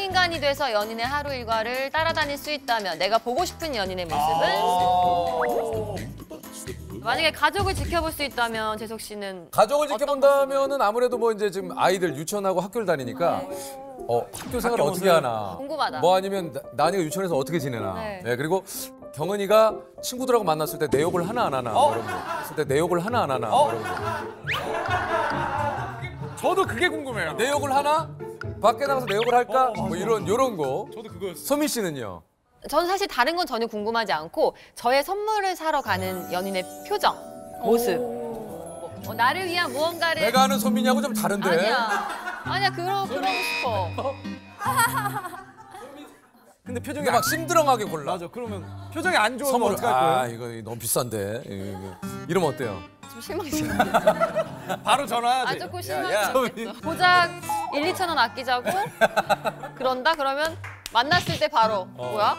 투명인간이 돼서 연인의 하루 일과를 따라다닐 수 있다면 내가 보고 싶은 연인의 모습은? 만약에 가족을 지켜볼 수 있다면 재석 씨는 가족을 지켜본다면은 아무래도 뭐 이제 지금 아이들 유치원하고 학교를 다니니까 어, 학교 생활 어떻게 하나. 궁금하다. 뭐 아니면 나- 나니가 유치원에서 어떻게 지내나. 네. 네. 그리고 경은이가 친구들하고 만났을 때 내 욕을 하나 안 하나. 뭐 이런 거. 했을 때내 욕을 하나 안 하나. 뭐 이런 거. 저도 그게 궁금해요. 내 욕을 하나? 밖에 나가서 내 욕을 할까? 뭐 이런 요런 거. 저도 그거였어요. 소민 씨는요? 저는 사실 다른 건 전혀 궁금하지 않고 저의 선물을 사러 가는 연인의 표정, 모습. 어, 나를 위한 무언가를 내가 아는 소민이하고 좀 다른데. 아니야. 아니야 그러 그러고 싶어. 근데 표정이 근데 막 심드렁하게 골라. 맞아. 그러면 표정이 안 좋으면 선물 어떡할 아 거예요? 이거 너무 비싼데. 이거, 이거. 이러면 어때요? 좀 실망스럽네. 바로 전화하지. 아 조금 야, 실망스럽겠어. 고작 1, 2천 원 아끼자고 그런다 그러면 만났을 때 바로 뭐야?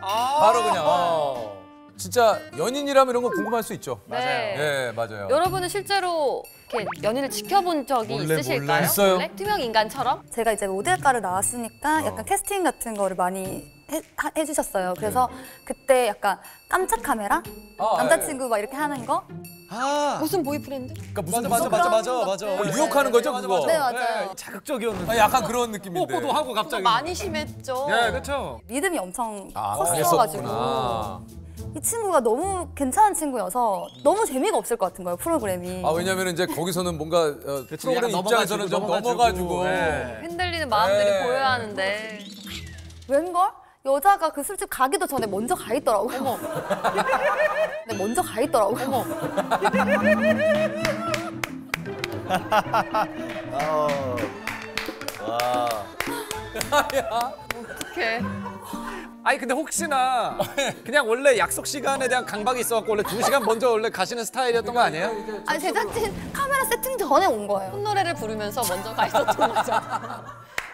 바로 그냥. 어. 진짜 연인이라면 이런 거 궁금할 수 있죠. 네. 예, 맞아요. 여러분은 실제로 이렇게 연인을 지켜본 적이 몰래, 있으실까요? 몰래. 있어요. 몰래? 투명 인간처럼? 제가 이제 모델과를 나왔으니까 약간 캐스팅 같은 거를 많이 해, 하- 해주셨어요. 그래서 그때 약간 깜짝 카메라? 아, 남자친구 막 이렇게 하는 거? 아, 무슨 보이프렌드? 그러니까 무슨 맞아, 맞아, 맞아, 맞아, 맞아. 어, 유혹하는 거죠, 그거? 네, 맞아요. 네, 자극적이었는데. 아, 약간 그런 느낌인데. 뽀뽀도 하고 갑자기. 많이 심했죠. 예, 그렇죠. 믿음이 엄청 아, 컸어가지고. 이 친구가 너무 괜찮은 친구여서 너무 재미가 없을 것 같은 거예요 프로그램이. 아 왜냐면 이제 거기서는 뭔가 어, 프로그램 입장에서는 좀 넘어가지고. 네. 흔들리는 마음들이 네. 보여야 하는데 웬걸? 여자가 그 술집 가기도 전에 먼저 가 있더라고. 어머. 근데 먼저 가 있더라고. 어머. 어떡해. 아니 근데 혹시나 그냥 원래 약속 시간에 대한 강박이 있어갖고 원래 두 시간 먼저 원래 가시는 스타일이었던 거 아니에요? 아니 제작진 카메라 세팅 전에 온 거예요. 콧노래를 부르면서 먼저 가 있었던 거죠.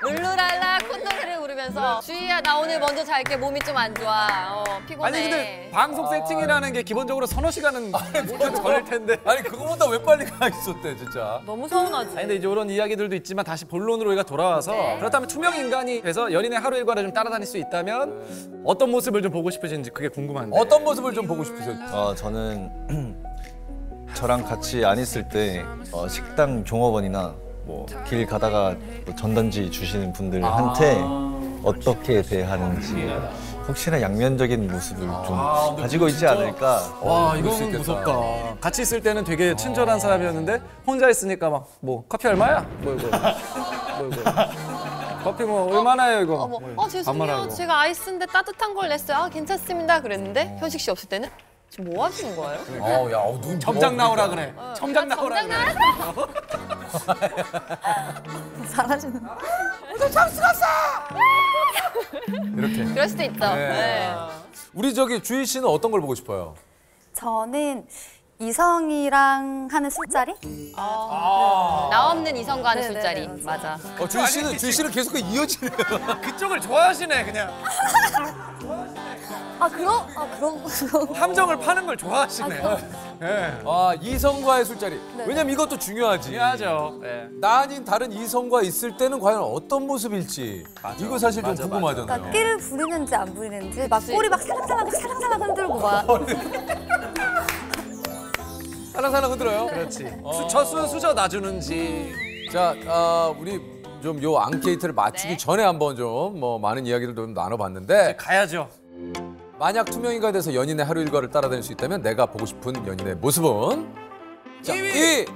룰루랄라 콧노래를 부르면서 주희야 나 오늘 먼저 잘게 몸이 좀 안 좋아. 어, 피곤해. 아니 근데 방송 세팅이라는 게 기본적으로 서너 시간은 걸릴 텐데. 아니 그거보다 왜 빨리 가 있었대 진짜. 너무 서운하지. 아니 근데 이제 이런 이야기들도 있지만 다시 본론으로 우리가 돌아와서 네. 그렇다면 투명 인간이 돼서 연인의 하루 일과를 좀 따라다닐 수 있다면 어떤 모습을 좀 보고 싶으신지 그게 궁금한데. 어떤 모습을 좀 보고 싶으세요? 어, 저는 저랑 같이 안 있을 때 어, 식당 종업원이나 뭐 길 가다가 뭐 전단지 주시는 분들한테 어떻게 대하는지 혹시나 양면적인 모습을 좀 가지고 있지 않을까 와수 이거는. 무섭다. 같이 있을 때는 되게 친절한 사람이었는데 혼자 있으니까 막 뭐 커피 얼마야? 뭐 이거 뭐 이거 커피 뭐 얼마나요 이거? 어머, 뭐어 죄송해요. 반말하고. 제가 아이스인데 따뜻한 걸 냈어요. 아 괜찮습니다. 그랬는데 현식 씨 없을 때는 지금 뭐 하시는 거예요? 어우 야, 어, 눈 점장 어, 나오라 그러니까. 그래. 점장 나 오라 점장 그래. 잘하시는. 이렇게. 그럴 수도 있죠. 네. 우리 저기 주희 씨는 어떤 걸 보고 싶어요? 저는 이성이랑 하는 술자리? 나 없는 이성과 하는 네, 네, 술자리. 네, 맞아. 어, 주희 씨는 주희 씨는 계속 그 이어지네요. 그쪽을 좋아하시네 그냥. 아 그럼 아 그럼 그럼. 함정을 파는 걸 좋아하시네. 예. 아 이성과의 술자리. 왜냐면 이것도 중요하지. 중요하죠. 예. 나 아닌 다른 이성과 있을 때는 과연 어떤 모습일지 이거 사실 좀 맞아, 궁금하잖아요. 그러니까 끼를 부리는지 안 부리는지 막 꼬리 막 살랑살랑 살랑살랑 흔들고 막 살랑살랑 흔들어요. 그렇지. 수, 저수 수저 놔주는지. 자, 아, 우리 좀요 앙케이트를 마치기 네. 전에 한번 좀 뭐 많은 이야기를 좀 나눠봤는데 가야죠. 만약 투명인가 돼서 연인의 하루 일과를 따라다닐 수 있다면 내가 보고 싶은 연인의 모습은 자, 2위. 2위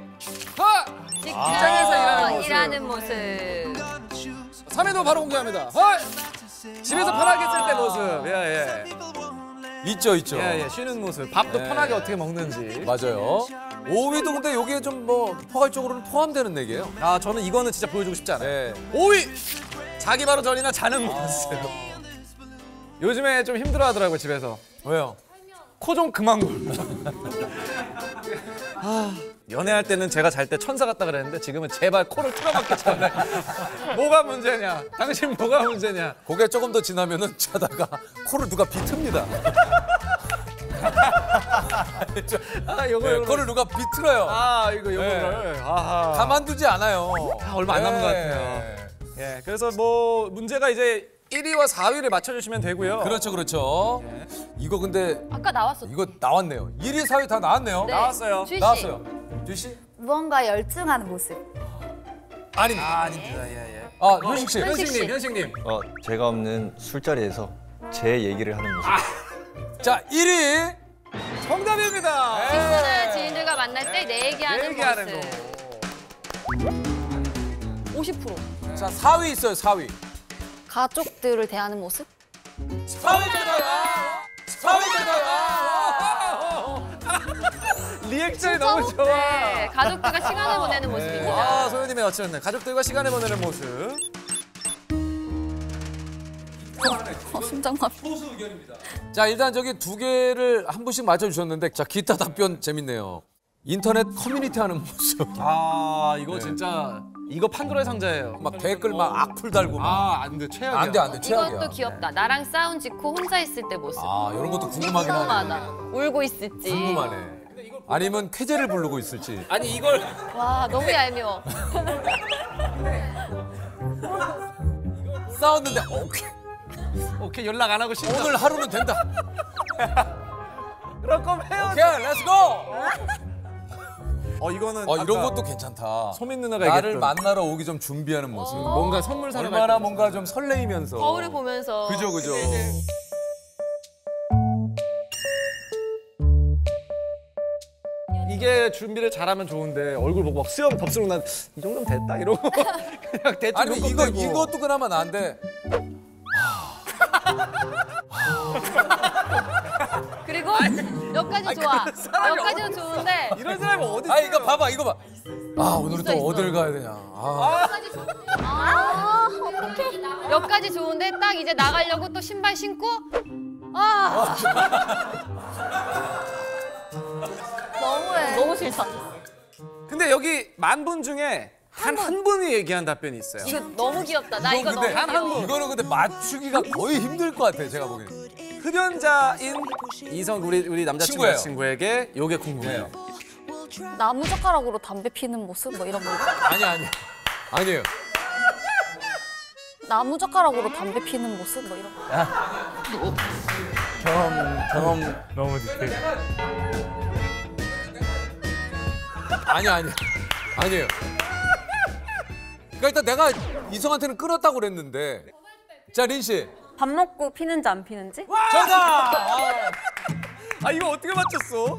하! 직장에서 일하는 모습. 일하는 모습. 3위도 바로 공개합니다. 헐! 집에서 편하게 쓸 때 모습. 예, 예. 있죠, 있죠. 예, 예. 쉬는 모습. 밥도 네. 편하게 어떻게 먹는지. 맞아요. 5위도 근데 여기에 좀 뭐 포괄적으로는 포함되는 얘기예요. 아, 저는 이거는 진짜 보여주고 싶지 않아요. 네. 5위! 자기 바로 전이나 자는 모습. 요즘에 좀 힘들어 하더라고요, 집에서. 왜요? 코 좀 그만 골. 아, 연애할 때는 제가 잘 때 천사 같다 그랬는데 지금은 제발 코를 틀어막기 전에 뭐가 문제냐? 당신 뭐가 문제냐? 그게 조금 더 지나면은 자다가 코를 누가 비틉니다. 아, 이거 네, 이거. 코를 누가 비틀어요. 아, 이거 이거를. 아하. 가만두지 않아요. 아, 얼마 안 남은 것 네. 같아요. 예, 그래서 뭐 문제가 이제 1위와 4위를 맞춰주시면 되고요. 그렇죠, 그렇죠. 이거 근데 아까 나왔어. 이거 나왔네요. 1위, 4위 다 나왔네요. 네. 나왔어요. 주희 씨. 나왔어요. 주희 씨? 무언가 열중하는 모습. 아닙니다. 아, 아닙니다. 예, 예. 아, 현식 씨. 현식 씨. 현식님, 현식님. 어, 제가 없는 술자리에서 제 얘기를 하는 모습. 자, 1위. 정답입니다. 친구나 지인들과 만날 때 내 얘기하는 얘기하는 모습. 거. 50%. 자, 4위 있어요, 4위. 가족들을 대하는 모습? 4위잖아요. 4위잖아요. 리액션이 너무 좋아. 네, 가족들과 시간을 보내는 모습입니다. 아, 소연님의 어찌였네. 가족들과 시간을 보내는 모습. 어, 심장마비. 자, 일단 저기 두 개를 한 분씩 맞춰주셨는데, 자, 기타 답변 재밌네요. 인터넷 커뮤니티 하는 모습. 아, 이거 진짜 이거 판도라의 상자예요. 막 댓글 막 악플 달고 막. 아, 안 돼. 최악이야. 안 돼, 안 돼. 최악이야. 이것도 귀엽다. 나랑 싸운 직후 혼자 있을 때 모습. 아, 이런 것도 궁금하긴 하네. 궁금하다. 울고 있을지. 궁금하네. 아니면 쾌재를 부르고 있을지. 아니, 이걸 와, 너무 얄미워. 싸웠는데, 오케이. 오케이 연락 안 하고 싶다. 오늘 하루는 된다. 그럴 거면 헤어. 오케이, let's go! 어, 이거는 어, 이런 것도 괜찮다. 소민 누나가 나를 얘기했던 만나러 오기 좀 준비하는 모습. 뭔가 선물 사러 얼마나 갈. 뭔가 좀 설레이면서. 거울을 보면서. 그죠, 그죠. 이게 준비를 잘하면 좋은데 얼굴 보고 막 수염 덥수록 난이 정도면 됐다 이러고 그냥 대충 아니, 이거, 대고. 이것도 그나마 나은데. 그리고 몇 가지 좋아. 몇 가지는 좋은데. 이런 사람이 어디 아, 있어요? 이거 봐봐, 이거 봐. 아, 오늘은 또 있어, 있어. 어딜 가야 되냐. 아. 아, 어떡해. 몇 가지 좋은데 딱 이제 나가려고 또 신발 신고. 아, 너무해. 너무 싫다. 근데 여기 만 분 중에 한한 분이 얘기한 답변이 있어요. 이거 너무 귀엽다. 나 이거 근데 너무 귀여워. 이거는 근데 맞추기가 거의 힘들 것 같아, 제가 보기엔. 흡연자인 이성 우리 우리 남자친구 친구예요. 친구에게 요게 궁금해요. 나무 젓가락으로 담배 피는 모습? 뭐 이런 거. 아니, 아니. 아니에요. 나무 젓가락으로 담배 피는 모습? 뭐 이런 거. 경험 경험 아니, 아니. 아니에요. 그러니까 일단 내가 이성한테는 끊었다고 그랬는데. 자, 린 씨. 밥 먹고 피는지 안 피는지? 정답! 아 이거 어떻게 맞췄어?